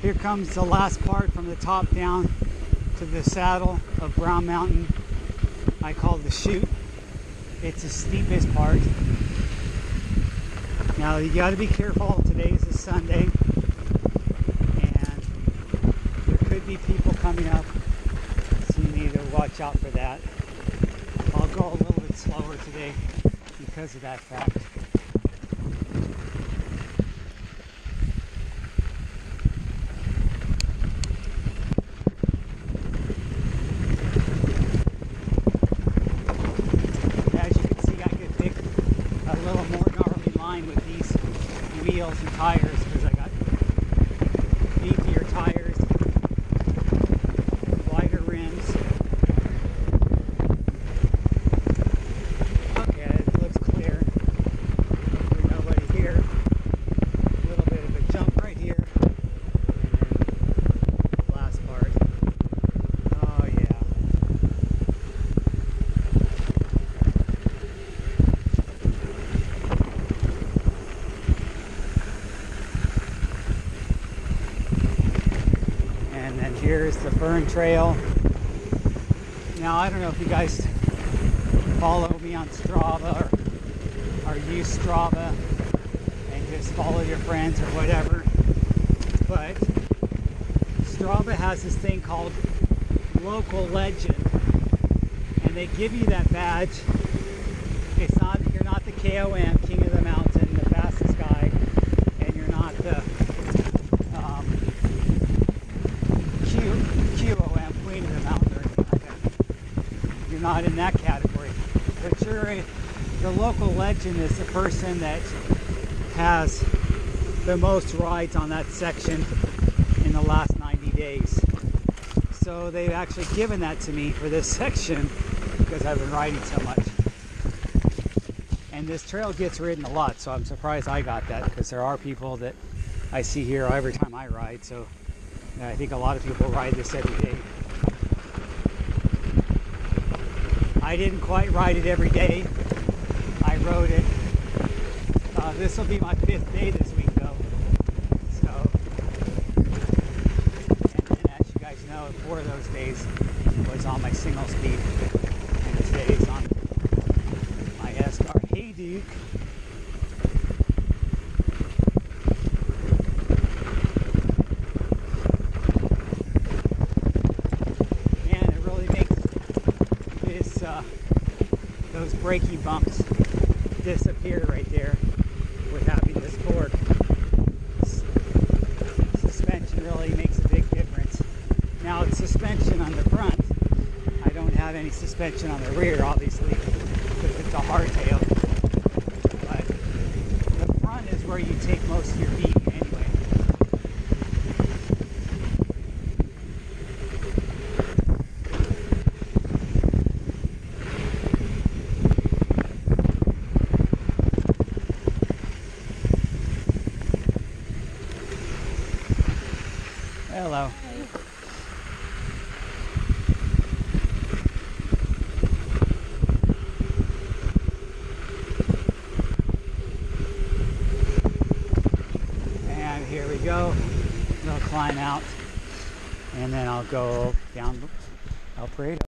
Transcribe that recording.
Here comes the last part from the top down to the saddle of Brown Mountain. I call the chute. It's the steepest part. Now you got to be careful. Today is a Sunday, and there could be people coming up, so you need to watch out for that. I'll go a little bit slower today because of that fact. As you can see, I could pick a little more gnarly line with these wheels and tires because I got beefier tires, wider rims. Okay, it looks clear. Hopefully nobody here. A little bit of a jump right here. And then last part. Oh yeah. Then here's the Fern Trail. Now, I don't know if you guys follow me on Strava or, or use Strava and just follow your friends or whatever. But Strava has this thing called local legend. And they give you that badge. It's not you're not the KOM, King of the Mountain, the fastest guy, and you're not the um, Q, You're not in that category. But you're a, the local legend is the person that has the most rides on that section in the last 90 days. So they've actually given that to me for this section because I've been riding so much. And this trail gets ridden a lot, so I'm surprised I got that because there are people that I see here every time I ride. So and I think a lot of people ride this every day. I didn't quite ride it every day. I rode it. Uh, this will be my fifth day this week, though. So, and then as you guys know, four of those days was on my single speed, and today is on my Escar Hey Duke. and it really makes this uh, those braking bumps disappear right there with having this fork. Suspension really makes a big difference. Now it's suspension on the front. I don't have any suspension on the rear, obviously, because it's a hardtail. But the front is where you take most of your beat Hello. And here we go. We'll climb out and then I'll go down El Parado.